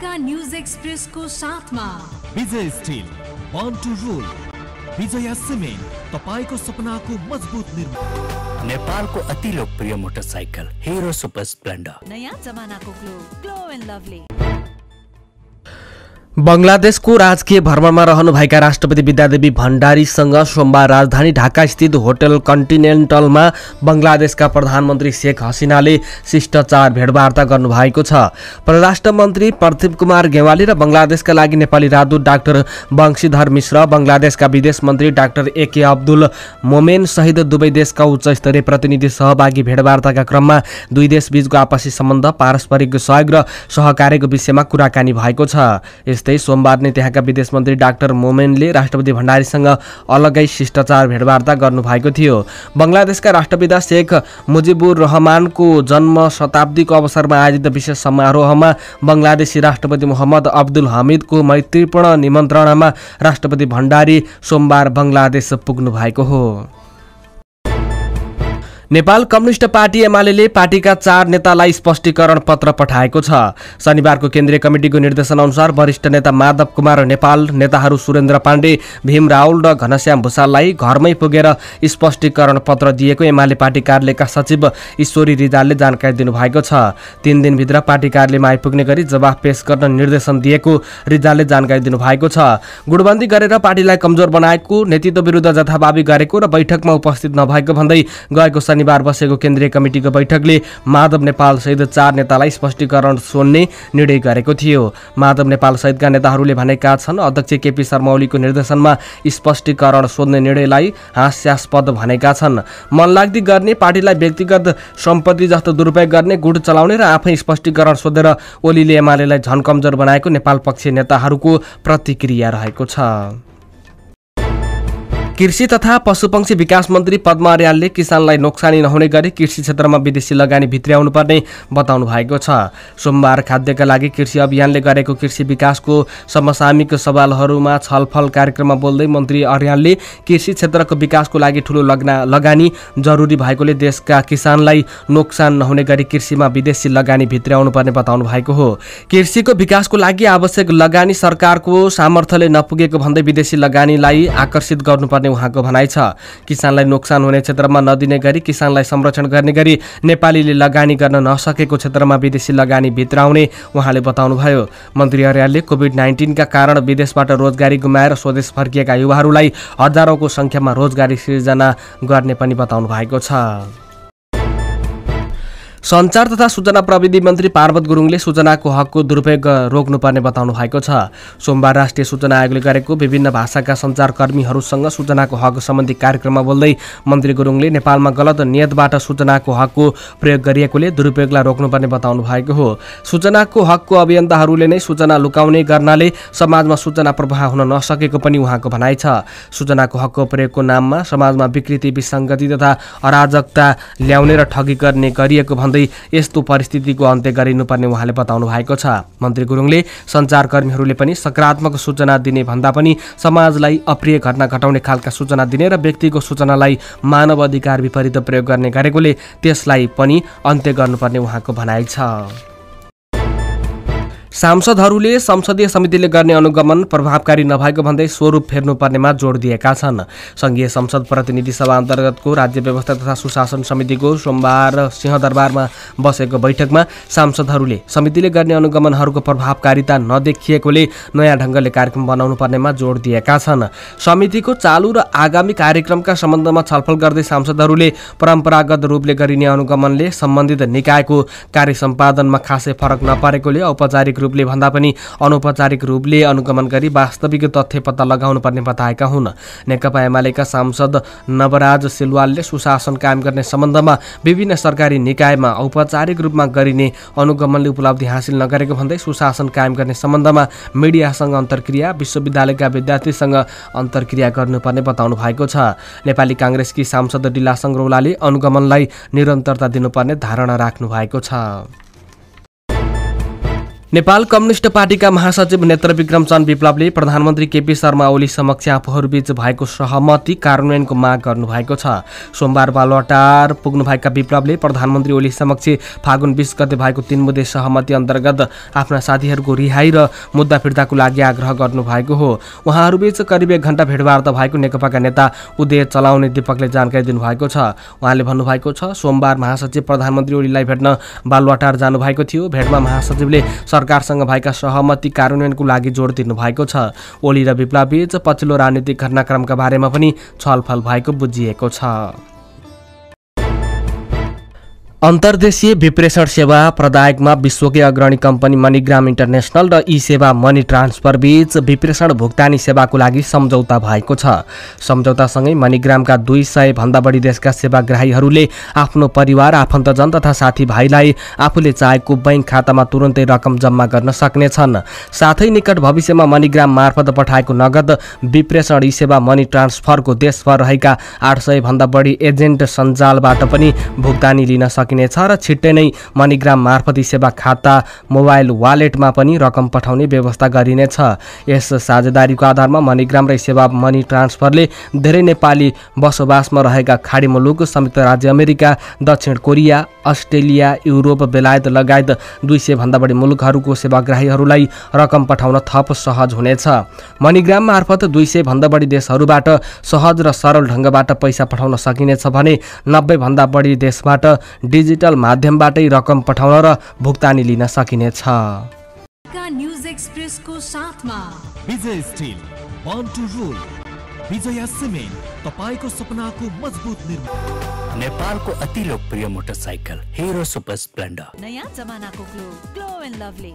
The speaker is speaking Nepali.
पत्रिका न्युज एक्सप्रेसको साथमा। Vijay steel born to rule Vijay cement तपाईँको सपनाको मजबुत निर्माण। नेपालको अति लोकप्रिय मोटरसाइकल हिरो सुपर स्प्लेन्डर नयाँ जमानाको ग्लो ग्लो एन्ड लभली बङ्गलादेशको राजकीय भ्रमणमा रहनुभएका राष्ट्रपति विद्यादेवी भण्डारीसँग सोमबार राजधानी ढाका स्थित होटल कन्टिनेन्टलमा बङ्गलादेशका प्रधानमन्त्री शेख हसिनाले शिष्टाचार भेटवार्ता गर्नुभएको छ। परराष्ट्र मन्त्री प्रदीप कुमार गेवाली र बङ्गलादेशका लागि नेपाली राजदूत डाक्टर वंशीधर मिश्र बङ्गलादेशका विदेश मन्त्री डाक्टर एके अब्दुल मोमेन सहित दुवै देशका उच्च स्तरीय प्रतिनिधि सहभागी भेटवार्ताका क्रममा दुई देशबीचको आपसी सम्बन्ध पारस्परिक सहयोग र सहकार्यको विषयमा कुराकानी भएको छ। यस्तै सोमबार नै त्यहाँका विदेश मन्त्री डाक्टर मोमेनले राष्ट्रपति भण्डारीसँग अलग्गै शिष्टाचार भेटवार्ता गर्नुभएको थियो। बङ्गलादेशका राष्ट्रपिता शेख मुजिबुर रहमानको जन्म शताब्दीको अवसरमा आयोजित विशेष समारोहमा बङ्गलादेशी राष्ट्रपति मोहम्मद अब्दुल हमिदको मैत्रीपूर्ण निमन्त्रणामा राष्ट्रपति भण्डारी सोमबार बङ्गलादेश पुग्नु भएको हो। नेपाल कम्युनिस्ट पार्टी एमाले पार्टीका चार नेतालाई स्पष्टीकरण पत्र पठाएको छ। शनिबारको केन्द्रीय कमिटिको निर्देशनअनुसार वरिष्ठ नेता माधव कुमार नेपाल नेताहरू सुरेन्द्र पाण्डे भीम राउल र घनश्याम भूषाललाई घरमै पुगेर स्पष्टीकरण पत्र दिएको एमाले पार्टी कार्यालयका सचिव ईश्वरी रिजालले जानकारी दिनुभएको छ। तीन दिनभित्र पार्टी कार्यालयमा आइपुग्ने गरी जवाफ पेश गर्न निर्देशन दिएको रिजालले जानकारी दिनुभएको छ। गुटबन्दी गरेर पार्टीलाई कमजोर बनाएको नेतृत्व विरुद्ध जथाभावी गरेको र बैठकमा उपस्थित नभएको भन्दै गएको शनिबार बसेको केन्द्रीय कमिटिको बैठकले माधव नेपाल सहित चार नेतालाई स्पष्टीकरण सोध्ने निर्णय गरेको थियो। माधव नेपाल सहितका नेताहरूले भनेका छन् अध्यक्ष केपी शर्मा ओलीको निर्देशनमा स्पष्टीकरण सोध्ने निर्णयलाई हास्यास्पद भनेका छन्। मनलाग्दी गर्ने पार्टीलाई व्यक्तिगत सम्पत्ति जस्तो दुरुपयोग गर्ने गुट चलाउने र आफै स्पष्टीकरण सोधेर ओलीले एमालेलाई झन कमजोर बनाएको नेपाल पक्ष नेताहरूको प्रतिक्रिया रहेको छ। कृषि तथा पशुपक्षी विकास मन्त्री पद्मा अर्यालले किसानलाई नोक्सानी नहुने गरी कृषि क्षेत्रमा विदेशी लगानी भित्र्याउनु पर्ने बताउनु भएको छ। सोमबार खाद्यका लागि कृषि अभियानले गरेको कृषि विकासको समसामयिक सवालहरूमा छलफल कार्यक्रममा बोल्दै मन्त्री अर्यालले कृषि क्षेत्रको विकासको लागि ठुलो लगना लगानी जरुरी भएकोले देशका किसानलाई नोक्सान नहुने गरी कृषिमा विदेशी लगानी भित्र्याउनु पर्ने बताउनु भएको हो। कृषिको विकासको लागि आवश्यक लगानी सरकारको सामर्थ्यले नपुगेको भन्दै विदेशी लगानीलाई आकर्षित गर्नुपर्ने उहाँको भनाइ छ। किसानलाई नोक्सान हुने क्षेत्रमा नदिने गरी किसानलाई संरक्षण गर्ने गरी नेपालीले लगानी गर्न नसकेको क्षेत्रमा विदेशी लगानी भित्राउने उहाँले बताउनुभयो। मन्त्री अर्यालले कोभिड नाइन्टिनका कारण विदेशबाट रोजगारी गुमाएर स्वदेश फर्किएका युवाहरूलाई हजारौँको सङ्ख्यामा रोजगारी सिर्जना गर्ने पनि बताउनु भएको छ। सञ्चार तथा सूचना प्रविधि मन्त्री पार्वत गुरुङले सूचनाको हकको दुरुपयोग रोक्नुपर्ने बताउनु भएको छ। सोमबार राष्ट्रिय सूचना आयोगले गरेको विभिन्न भाषाका सञ्चारकर्मीहरूसँग सूचनाको हक सम्बन्धी कार्यक्रममा बोल्दै मन्त्री गुरुङले नेपालमा गलत नियतबाट सूचनाको हकको प्रयोग गरिएकोले दुरुपयोगलाई रोक्नुपर्ने बताउनु भएको हो। सूचनाको हकको अभियन्ताहरूले नै सूचना लुकाउने गर्नाले समाजमा सूचना प्रवाह हुन नसकेको पनि उहाँको भनाइ छ। सूचनाको हकको प्रयोगको नाममा समाजमा विकृति विसङ्गति तथा अराजकता ल्याउने र ठगी गर्ने गरिएको भन्दै यस्तो परिस्थितिको अन्त्य गरिनुपर्ने उहाँले बताउनु भएको छ। मन्त्री गुरुङले सञ्चारकर्मीहरूले पनि सकारात्मक सूचना दिने भन्दा पनि समाजलाई अप्रिय घटना घटाउने खालका सूचना दिने र व्यक्तिको सूचनालाई मानव अधिकार विपरीत प्रयोग गर्ने गरेकोले त्यसलाई पनि अन्त्य गर्नुपर्ने उहाँको भनाइ छ। सांसदहरूले संसदीय समितिले गर्ने अनुगमन प्रभावकारी नभएको भन्दै स्वरूप फेर्नुपर्नेमा जोड दिएका छन्। सङ्घीय संसद प्रतिनिधि सभा अन्तर्गतको राज्य व्यवस्था तथा सुशासन समितिको सोमबार सिंहदरबारमा बसेको बैठकमा सांसदहरूले समितिले गर्ने अनुगमनहरूको प्रभावकारिता नदेखिएकोले नयाँ ढङ्गले कार्यक्रम बनाउनु पर्नेमा जोड दिएका छन्। समितिको चालु र आगामी कार्यक्रमका सम्बन्धमा छलफल गर्दै सांसदहरूले परम्परागत रूपले गरिने अनुगमनले सम्बन्धित निकायको कार्य सम्पादनमा खासै फरक नपरेकोले औपचारिक रूपले भन्दा पनि अनौपचारिक रूपले अनुगमन गरी वास्तविक तथ्य पत्ता लगाउनु पर्ने बताएका हुन्। नेकपा एमालेका सांसद नवराज सिलवालले सुशासन कायम गर्ने सम्बन्धमा विभिन्न सरकारी निकायमा औपचारिक रूपमा गरिने अनुगमनले उपलब्धि हासिल नगरेको भन्दै सुशासन कायम गर्ने सम्बन्धमा मिडियासँग अन्तर्क्रिया विश्वविद्यालयका विद्यार्थीसँग अन्तर्क्रिया गर्नुपर्ने बताउनु भएको छ। नेपाली काङ्ग्रेसकी सांसद डिला सङ्ग्रौलाले अनुगमनलाई निरन्तरता दिनुपर्ने धारणा राख्नु भएको छ। नेपाल कम्युनिस्ट पार्टीका महासचिव नेत्र विक्रम चन्द विप्लवले प्रधानमन्त्री केपी शर्मा ओली समक्ष आफूहरूबीच भएको सहमति कार्यान्वयनको माग गर्नुभएको छ। सोमबार बालुवाटार पुग्नुभएका विप्लवले प्रधानमन्त्री ओली समक्ष फागुन बिस गते भएको तीन मुद्दे सहमति अन्तर्गत आफ्ना साथीहरूको रिहाई र मुद्दा फिर्ताको लागि आग्रह गर्नुभएको हो। उहाँहरूबीच करिब एक घण्टा भेटवार्ता भएको नेकपाका नेता उदय चलाउने दीपकले जानकारी दिनुभएको छ। उहाँले भन्नुभएको छ सोमबार महासचिव प्रधानमन्त्री ओलीलाई भेट्न बालुवाटार जानुभएको थियो। भेटमा महासचिवले सरकारसँग भएका सहमति कार्यान्वयनको लागि जोड दिनुभएको छ। ओली र विप्लवबीच पछिल्लो राजनीतिक घटनाक्रमका बारेमा पनि छलफल भएको बुझिएको छ। अन्तर्देशीय विप्रेषण सेवा प्रदायकमा विश्वकै अग्रणी कम्पनी मनिग्राम इन्टरनेसनल र ई सेवा मनी ट्रान्सफर बीच विप्रेषण भुक्तानी सेवाको लागि सम्झौता भएको छ। सम्झौतासँगै मनिग्रामका दुई सय भन्दा बढी देशका सेवाग्राहीहरूले आफ्नो परिवार आफन्तजन तथा साथीभाइलाई आफूले चाहेको बैङ्क खातामा तुरन्तै रकम जम्मा गर्न सक्नेछन्। साथै निकट भविष्यमा मनिग्राम मार्फत पठाएको नगद विप्रेषण ई सेवा मनी ट्रान्सफरको देशभर रहेका आठ सय भन्दा बढी एजेन्ट सञ्जालबाट पनि भुक्तानी लिन सकिनेछ र छिट्टै नै मनिग्राम मार्फत सेवा खाता मोबाइल वालेटमा पनि रकम पठाउने व्यवस्था गरिनेछ। यस साझेदारीको आधारमा मनिग्राम र सेवा मनी ट्रान्सफरले धेरै नेपाली बसोबासमा रहेका खाडी मुलुक संयुक्त राज्य अमेरिका दक्षिण कोरिया अस्ट्रेलिया युरोप बेलायत लगायत दुई सय भन्दा बढी मुलुकहरूको सेवाग्राहीहरूलाई रकम पठाउन थप सहज हुनेछ। मनिग्राम मार्फत दुई सय भन्दा बढी देशहरूबाट सहज र सरल ढङ्गबाट पैसा पठाउन सकिनेछ भने नब्बे भन्दा बढी देशबाट डिजिटल माध्यमबाटै रकम पठाउन र भुक्तानी लिन सकिनेछ। का न्युज एक्सप्रेसको साथमा? Vijay steel born to rule Vijaya cement तपाईँको सपनाको मजबुत निर्माण। नेपालको अति लोकप्रिय मोटरसाइकल हिरो सुपर स्प्लेन्डर नयाँ जमानाको ग्लो ग्लो एन्ड लभली